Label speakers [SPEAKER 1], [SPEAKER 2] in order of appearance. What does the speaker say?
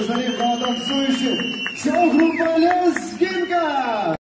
[SPEAKER 1] Rosario.